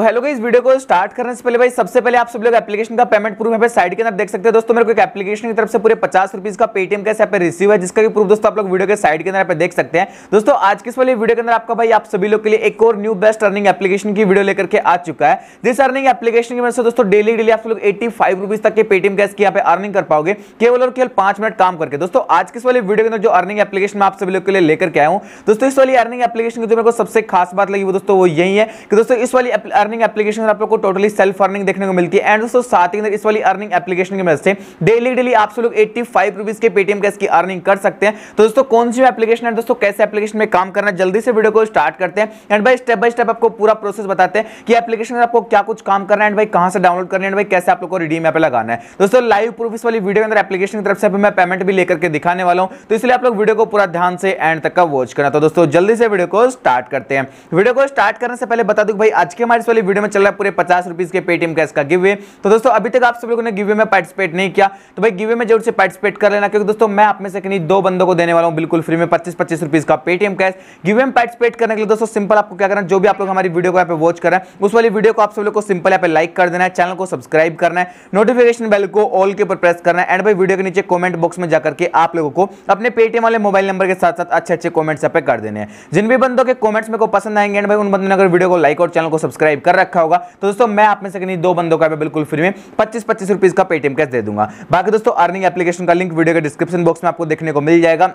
तो हेलो इस वीडियो को स्टार्ट करने से पहले भाई, सबसे पहले आप सब लोग एप्लीकेशन का पेमेंट प्रूफ यहाँ पे साइड के अंदर देख सकते हैं। दोस्तों, मेरे को एक एप्लीकेशन की तरफ़ से पूरे पचास रुपीज़ का पेटीएम कैसे यहाँ पे रिसीव है, जिसका प्रूफ दोस्तों आप लोग वीडियो के साइड के अंदर पे देख सकते हैं। दोस्तों, आज के वाली वीडियो के अंदर आपका भाई, आप सभी लोग के लिए एक और न्यू बेस्ट अर्निंग एप्लीकेशन की वीडियो लेकर के आ चुका है। जिस अर्निंग एप्लीकेशन की वजह से दोस्तों डेली डेली आप लोग एट्टी फाइव रुपीज़ तक के पेटीएम कैश की यहाँ पे अर्निंग कर पाओगे? केवल और केवल पाँच मिनट काम करके। दोस्तों, आज के वाली वीडियो के अंदर जो अर्निंग एप्लीकेशन में आप सभी लोग के लिए लेकर के आया हूँ, दोस्तों, इस वाली अर्निंग एप्लीकेशन की जो मेरे को सबसे खास बात लगी वो दोस्तों वो यही है कि दोस्तों, इस वाली अर्निंग एप्लीकेशन आप लोग को टोटली सेल्फ अर्निंग देखने को मिलती है। एंड दोस्तों, साथ ही इस वाली अर्निंग एप्लीकेशन की मदद से डेली डेली आप लोग एट्टी फाइव रुपीज़ के पेटीएम कैश की अर्निंग कर सकते हैं। तो दोस्तों, कौन सी एप्लीकेशन है? दोस्तों, कैसे एप्लीकेशन में काम करना जल्दी से वीडियो को स्टार्ट करते हैं। एंड भाई स्टेप बाय स्टेप आपको पूरा प्रोसेस बताते हैं कि एप्लीकेशन में आपको क्या कुछ काम करना है एंड भाई, कहाँ से डाउनलोड करना है भाई, कैसे आप लोग को रिडीम यहाँ पे लगाना है। दोस्तों लाइव प्रूफ इस वाली वीडियो के अंदर एप्लीकेशन की तरफ़ से मैं पेमेंट भी लेकर के दिखाने वाला हूँ। तो इसलिए आप लोग वीडियो को पूरा ध्यान से एंड तक का वॉच करना। तो दोस्तों, जल्दी से वीडियो को स्टार्ट करते हैं। वीडियो को स्टार्ट करने से पहले बता दूँ भाई, आज के हमारी वाली वीडियो में चल रहा है पूरे पचास रुपीज़ के पेटीएम कैश का गिवे तो दोस्तों, अभी तक आप सब लोगों ने गिवे में पार्टिसिपेट नहीं किया तो भाई गिवे में ज़रूर से पार्टिसिपेट कर लेना, क्योंकि दोस्तों, मैं आप में से कहीं दो बंदों को देने वाला हूँ बिल्कुल फ्री में पच्चीस पच्चीस रुपीज़ का पेटीएम कैश गिवे में पार्टिसिपेट करने के लिए दोस्तों सिंपल आपको क्या करना जो भी आप लोग हमारी वीडियो को यहाँ पे वॉच कर उस वाली वीडियो को आप सब लोग को सिंपल यहाँ पे लाइक कर देना है चैनल को सब्सक्राइब करना है नोटिफिकेशन बेल को ऑल के ऊपर प्रेस करना है एंड भाई वीडियो के नीचे कॉमेंट बॉक्स में जाकर के आप लोगों को अपने पेटीएम वाले मोबाइल नंबर के साथ साथ अच्छे अच्छे कॉमेंट्स यहाँ पे कर देने हैं। जिन भी बंदों के कॉमेंट्स मेरे को पसंद आएँगे एंड भाई उन बंदों ने अगर वीडियो को लाइक और चैनल को सब्सक्राइब कर रखा होगा। तो दोस्तों, मैं आप में से कहीं दो बंदों का बिल्कुल फ्री में पच्चीस पच्चीस रुपीज़ का पेटीएम कैश दे दूँगा। बाकी दोस्तों अर्निंग एप्लीकेशन का लिंक वीडियो के डिस्क्रिप्शन बॉक्स में आपको देखने को मिल जाएगा।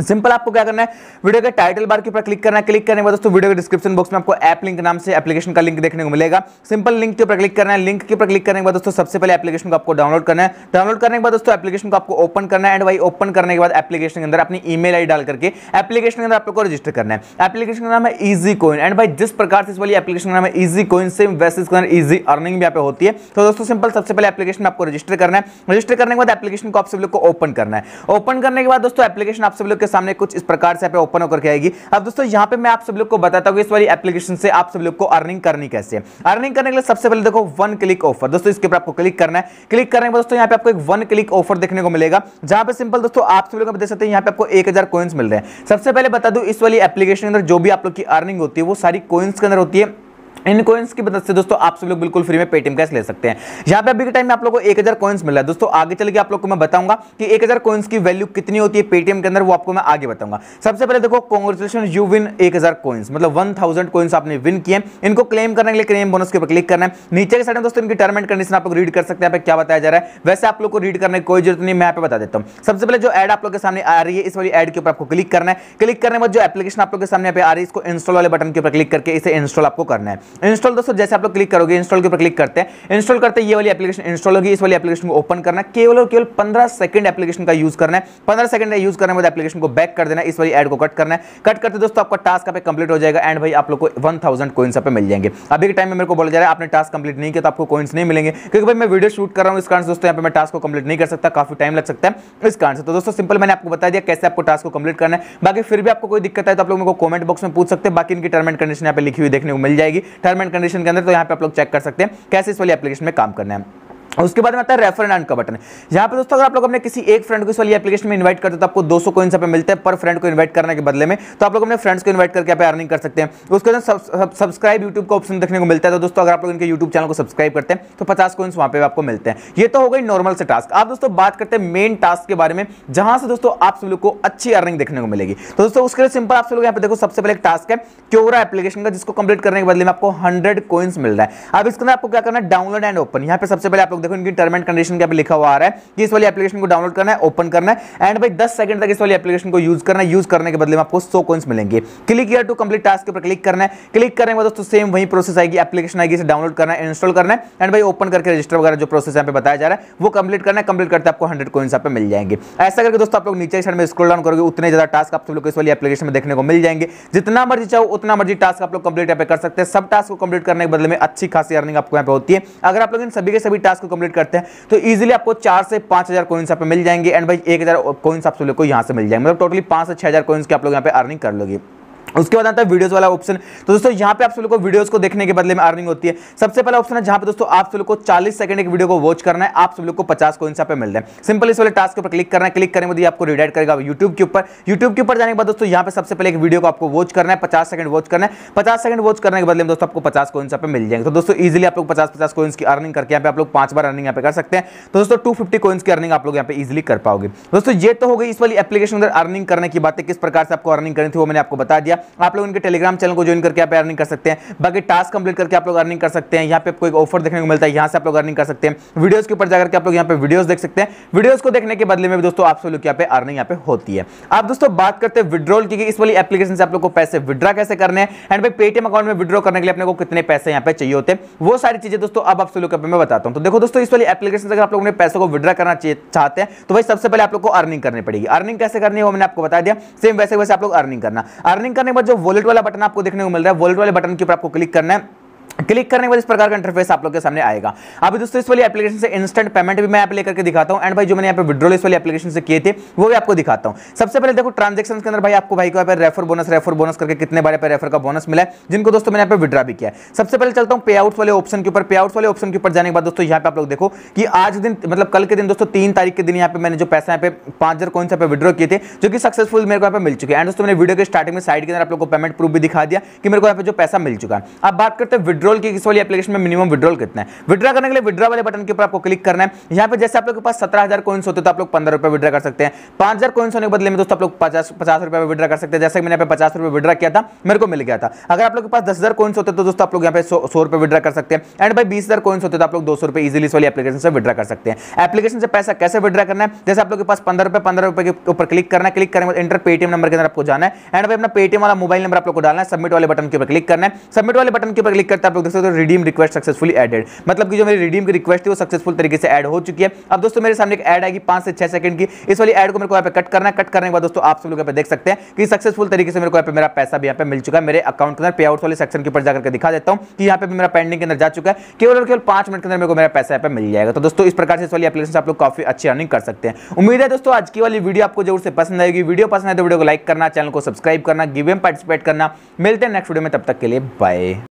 सिंपल आपको क्या करना है? वीडियो के टाइटल बार के ऊपर क्लिक करना है। क्लिक करने के बाद दोस्तों, वीडियो के डिस्क्रिप्शन बॉक्स में आपको ऐप लिंक नाम से एप्लीकेशन का लिंक देखने को मिलेगा। सिंपल लिंक के ऊपर क्लिक करना है। लिंक के ऊपर क्लिक करने के बाद दोस्तों, सबसे पहले एप्लीकेशन को आपको डाउनलोड करना है। डाउनलोड करने के बाद दोस्तों एप्लीकेशन को आपको ओपन करना है। एंड भाई ओपन करने के बाद एप्लीकेशन के अंदर अपनी ईमेल आई डाल करके एप्लीकेशन के अंदर आप लोग को रजिस्टर करना है। एप्लीकेशन का नाम है इजी कोइन एंड भाई, जिस प्रकार से इस वाली एप्लीकेशन का नाम है इजी कोइन सेम वैसे इसके अंदर इजी अर्निंग भी यहाँ पे होती है। तो दोस्तों सिंपल सबसे पहले एप्लीकेशन आपको रजिस्टर करना है। रजिस्टर करने के बाद एप्लीकेशन को आप सब लोग को ओपन करना है। ओपन करने के बाद दोस्तों एप्लीकेशन आप सब लोग के सामने कुछ इस प्रकार से ओपन होकर आएगी। अब दोस्तों, यहाँ पे मैं आप सब लोग को बताता हूँ इस वाली एप्लीकेशन से आप सब लोग को अर्निंग करनी कैसे अर्निंग करने के लिए सबसे पहले देखो वन क्लिक ऑफ़र दोस्तों, इसके ऊपर आपको क्लिक करना है। क्लिक करने के बाद दोस्तों, यहाँ पे आपको एक वन क्लिक ऑफ़र देखने को मिलेगा, जहाँ पे सिंपल दोस्तों, आप सब लोग देख सकते हैं, यहाँ पे आपको एक हज़ार मिल रहे हैं। सबसे पहले बता दूँ, इस वाली एप्लीकेशन के अंदर जो भी आप लोग की अर्निंग होती है, वो सारी कॉइन्स के अंदर होती है। इन कॉइन्स की मदद से दोस्तों आप सब लोग बिल्कुल फ्री में पेटीएम कैश ले सकते हैं। यहाँ पे अभी के टाइम में आप लोगों को 1000 कॉइन्स मिल है। दोस्तों, आगे चल के आप लोग को मैं बताऊँगा कि 1000 कॉइन्स की वैल्यू कितनी होती है पेटीएम के अंदर, वो आपको मैं आगे बताऊँगा। सबसे पहले देखो कॉन्ग्रेचुलेशन यू विन 1000 कॉइन्स मतलब 1000 कॉइन्स आपने विन किए इनको क्लेम करने के लिए क्लेम बोनस के ऊपर क्लिक करना है। नीचे के साइड में दोस्तों, इनकी टर्म एंड कंडीशन आप लोग रीड कर सकते हैं। क्या बताया जा रहा है? वैसे आप लोग को रीड करने की कोई ज़रूरत नहीं, मैं यहाँ पे बता देता हूँ। सबसे पहले जो एड आप लोग के सामने आ रही है, इस वाली एड के ऊपर आपको क्लिक करना है। क्लिक करने के बाद जो एप्लीकेशन आप लोग के सामने आ रही है, इसको इंस्टॉल वाले बटन के ऊपर क्लिक करके इसे इंस्टॉल आपको करना है। इंस्टॉल दोस्तों, जैसे आप लोग क्लिक करोगे इंस्टॉल के ऊपर क्लिक करते हैं। इंस्टॉल करते ये वाली एप्लीकेशन इंस्टॉल होगी, इस वाली एप्लीकेशन को ओपन करना केवल और केवल 15 सेकंड एप्लीकेशन का यूज़ करना है। 15 सेकंड का यूज़ करने बाद एप्लीकेशन को बैक कर देना इस वाली एड को कट करना है। कट करते दोस्तों, आपका टास्क आप कंप्लीट हो जाएगा एंड भाई आप लोग को 1000 कॉइंस पे मिल जाएँगे। अभी के टाइम में मेरे को बोला जा रहा है, आपने टास्क कंप्लीट नहीं किया तो आपको कॉइंस नहीं मिलेंगे। क्योंकि भाई मैं वीडियो शूट कर रहा हूँ, इस कारण दोस्तों यहाँ पे मैं टास्क को कंप्लीट नहीं कर सकता, काफ़ी टाइम लग सकता है। इस कारण से तो दोस्तों सिंपल मैंने आपको बता दिया कैसे आपको टास्क को कंप्लीट करना है। बाकी फिर भी आपको कोई दिक्कत है तो आप लोग मेरे को कमेंट बॉक्स में पूछ सकते हैं। बाकी इनकी टर्म एंड कंडीशन यहाँ पे लिखी हुई देखने को मिल जाएगी। टर्म एंड कंडीशन के अंदर तो यहाँ पे आप लोग चेक कर सकते हैं, कैसे इस वाली एप्लीकेशन में काम करना है। उसके बाद में आता है रेफर एंड का बटन यहाँ पे दोस्तों, अगर आप लोग अपने किसी एक फ्रेंड को इस वाली एप्लीकेशन में इनवाइट करते हो तो आपको 200 सौ कोइंस पे मिलते हैं पर फ्रेंड को इनवाइट करने के बदले में। तो आप लोग अपने फ्रेंड्स को इनवाइट करके अर्निंग कर सकते हैं। उसके बाद सब्सक्राइब यूट्यूब का ऑप्शन देखने को मिलता है तो दोस्तों, अगर आप लोग इनके यूट्यूब चैनल को सब्सक्राइब करते हैं तो पचास कोइंस वहाँ पर आपको मिलते हैं। ये तो हो गई नॉर्मल से टास्क आप दोस्तों, बात करते हैं मेन टास्क के बारे में, जहाँ से दोस्तों आप सब लोग को अच्छी अर्निंग देखने को मिलेगी। तो दोस्तों, उसके लिए सिंपल आप सब लोग यहाँ पे देखो, सबसे पहले एक टास्क है क्योरा एप्लीकेशन का, जिसको कंप्लीट करने के बदले में आपको हंड्रेड कोइंस मिल रहा है। अब इसके अंदर आपको क्या करना है? डाउनलोड एंड ओपन यहाँ पे सबसे पहले आप लोग देखो, इनकी टर्म एंड कंडीशन क्या लिखा हुआ आ रहा है, कि इस वाली एप्लीकेशन को डाउनलोड करना है ओपन करना है एंड भाई 10 सेकंड तक इस वाली एप्लीकेशन को यूज़ करना है यूज़ करने के बदले में आपको 100 कॉइंस मिलेंगे। Click here to complete task के ऊपर क्लिक करना है। क्लिक करने के दोस्तों सेम वही प्रोसेस आएगी एप्लीकेशन आएगी, इसे डाउनलोड करना है इंस्टॉल करना है एंड भाई ओपन करके रजिस्टर वगैरह जो प्रोसेस यहाँ पे बताया जा रहा है, वो कंप्लीट करना है कंप्लीट करते आपको हंड्रेड कॉइंस यहाँ पे मिल जाएँगे। ऐसा करके दोस्तों, आप लोग नीचे साइड में स्क्रॉल डाउन करोगे, उतने ज़्यादा टास्क आप लोग इस वाली एप्लीकेशन में देखने को मिल जाएँगे। जितना मर्ज़ी चाहो, उतना मर्ज़ी टास्क आप लोग कंप्लीट यहाँ पे कर सकते हैं। सब टास्क को कंप्लीट करने के बदले में अच्छी खासी अर्निंग आपको यहाँ पे होती है। अगर आप लोग इन सभी के सभी टास्क को कंप्लीट करते हैं तो इजिली आपको चार से पाँच हज़ार कोइंस पे मिल जाएँगे। एंड भाई, एक हज़ार कोइंस आप लोग को यहाँ से मिल जाएँगे। मतलब टोटली पाँच से छह हज़ार कोइंस के आप लोग यहाँ पे अर्निंग कर लोगे। उसके बाद आता है वीडियोस वाला ऑप्शन तो दोस्तों, यहाँ पे आप सभी को वीडियोस को देखने के बदले में अर्निंग होती है। सबसे पहला ऑप्शन है, जहाँ पे दोस्तों, आप सब लोग को 40 सेकंड एक वीडियो को वॉच करना है, आप सब लोग को 50 कोइंस यहाँ पे मिल रहे हैं। सिंपल इस वाले टास्क के ऊपर क्लिक करना है। क्लिक करने के आपको रिडाइट करेगा यूट्यूब के ऊपर। यूट्यूब के ऊपर जाने के बाद दोस्तों, यहाँ पे सबसे पहले एक वीडियो को आपको वॉच करना है, पचास सेकंड वॉच करना है। पचास सेकंड वॉच करने के बदले में दोस्तों, आपको पचास कोइंस यहाँ पे मिल जाएँगे। तो दोस्तों इजिली आप लोग पचास पचास कोइंस की अर्निंग करके यहाँ पे आप लोग पाँच बार अर्निंग यहाँ पे कर सकते हैं। तो दोस्तों टू फिफ्टी कोइंस की अर्निंग आप लोग यहाँ पे इजिली कर पाओगे। दोस्तों, ये तो हो गई इस वाली एप्लीकेशन अंदर अर्निंग करने की बातें, किस प्रकार से आपको अर्निंग करनी थी वो मैंने आपको बता दिया। आप लोग इनके टेलीग्राम चैनल को ज्वाइन करके आप अर्निंग कर सकते हैं। बाकी टास्क कंप्लीट करके आप लोग अर्निंग कर सकते हैं। यहाँ पे आपको एक ऑफ़र देखने को मिलता है, यहाँ से आप लोग अर्निंग कर सकते हैं। वीडियोस के ऊपर जाकर आप लोग यहाँ पे वीडियोस देख सकते हैं। वीडियोस को देखने के बदले में भी दोस्तों, आप सब लोग यहाँ पे अर्निंग यहाँ पे होती है। आप दोस्तों, बात करते हैं विड्रॉल की इस वाली एप्लीकेशन से आप लोग को पैसे विड्रा कैसे करने हैं? एंड भाई पेटीएम अकाउंट में विड्रॉ करने के लिए अपने को कितने पैसे यहाँ पे चाहिए होते हैं? वो सारी चीज़ें दोस्तों, अब आप सब लोग मैं बताता हूँ। तो देखो दोस्तों, इस वाली एप्लीकेशन से अगर आप लोग अपने पैसे को विड्रा करना चाहते हैं तो भाई, सबसे पहले आप लोग को अर्निंग करनी पड़ेगी। अर्निंग कैसे करनी है, वो मैंने आपको बता दिया। सेम वैसे वैसे आप लोग अर्निंग करना। अर्निंग करने के बाद जो वॉलेट वाला बटन आपको देखने को मिल रहा है वॉलेट वाले बटन के ऊपर आपको क्लिक करना है। क्लिक करने के बाद इस प्रकार का इंटरफेस आप लोग के सामने आएगा। अभी दोस्तों, इस वाली एप्लीकेशन से इंस्टेंट पेमेंट भी मैं आप लेकर दिखाता हूँ। एंड भाई, जो मैंने यहाँ पे विड्रॉल इस वाली एप्लीकेशन से किए थे, वो भी आपको दिखाता हूँ। सबसे पहले देखो ट्रांजेक्शन के अंदर भाई आपको भाई को यहाँ पे रेफर बोनस रेफर बोनस करके कितने बारे पे रेफर का बोनस मिला है, जिनको दोस्तों मैंने यहाँ पे विड्रा भी किया सबसे पहले चलता हूँ पे आउट वाले ऑप्शन के ऊपर। पे आउट वाले ऑप्शन के ऊपर जाने के बाद दोस्तों, यहाँ पे आप लोग देखो कि आज दिन मतलब कल के दिन दोस्तों, तीन तारीख के दिन यहाँ पे मैंने जो पैसा यहाँ पे, पाँच हज़ार कौन पे विड्रॉ किए थे, जो कि सक्सेसफुल मेरे को यहाँ पे मिल चुके हैं। एंड दोस्तों, मैंने वीडियो के स्टार्टिंग में साइड के अंदर आप लोग को पेमेंट प्रूफ भी दिखा दिया कि मेरे को यहाँ पे जो पैसा मिल चुका है। अब बात करते हैं विड्रॉल की इस वाली एप्लीकेशन में मिनिमम विड्रॉल कितना है? विड्रा करने के लिए विड्रा वाले बटन के ऊपर आपको क्लिक करना है। यहाँ पे जैसे आप लोग के पास सत्रह हज़ार कोइंस होते तो आप लोग पंद्रह रुपए विड्रा कर सकते हैं। पाँच हज़ार कोइंस होने के बदले में दोस्तों आप लोग पचास पचास रुपए विड्रा कर सकते हैं। जैसे मैंने यहाँ पे पचास रुपए विड्रा किया था, मेरे को मिल गया था। अगर आप लोग के पास दस हज़ार कोइंस होते तो दोस्तों आप लोग यहाँ पे सौ रुपए विड्रा कर सकते हैं। एंड भाई बीस हज़ार कोइंस होते तो आप लोग दो सौ रुपए इजिली वाली एप्लीकेशन से विड्रा कर सकते हैं। एप्लीकेशन से पैसा कैसे विड्रा करना है? जैसे आप लोग के पास पंद्रह रुपए पंद्रह रुपए के ऊपर क्लिक करना है क्लिक करने इंटर पेटीएम नंबर के अंदर आपको जाना है। एंड भाई अपना पेटीएम वाला मोबाइल नंबर आप लोग को डालना है सबमिट वाले बटन के ऊपर क्लिक करना है। सबमिट वाले बटन के ऊपर क्लिक करते आप लोग देख सकते हो रिडीम रिक्वेस्ट सक्सेसफुली एडेड मतलब कि जो मेरी रिडीम की रिक्वेस्ट थी, वो सक्सेसफुल तरीके से ऐड हो चुकी है। अब दोस्तों, मेरे सामने एक ऐड आएगी पाँच से छह सेकंड की। इस वाली ऐड को मेरे को यहाँ पे कट करना है। कट करने के बाद दोस्तों, आप सब लोग यहाँ पे देख सकते हैं कि सक्सेसफुल तरीके से मेरे को यहाँ पे मेरा पैसा भी यहाँ पे मिल चुका है। मेरे अकाउंट के अंदर पे आउट वाले सेक्शन के ऊपर जाकर दिखा देता हूँ कि यहाँ पे मेरा पेंडिंग के अंदर जा चुका है। केवल और केवल पाँच मिनट के अंदर मेरे को मेरा पैसा यहाँ पे मिल जाएगा। तो दोस्तों, इस प्रकार से इस वाली एप्लीकेशन आप लोग काफ़ी अच्छी अर्निंग कर सकते हैं। उम्मीद है दोस्तों, आज की वाली वीडियो आपको ज़रूर से पसंद आएगी। वीडियो पसंद है तो वीडियो को लाइक करना, चैनल को सब्सक्राइब करना गिव पार्टिसिपेट करना। मिलते हैं नेक्स्ट वीडियो में, तब तक के लिए बाय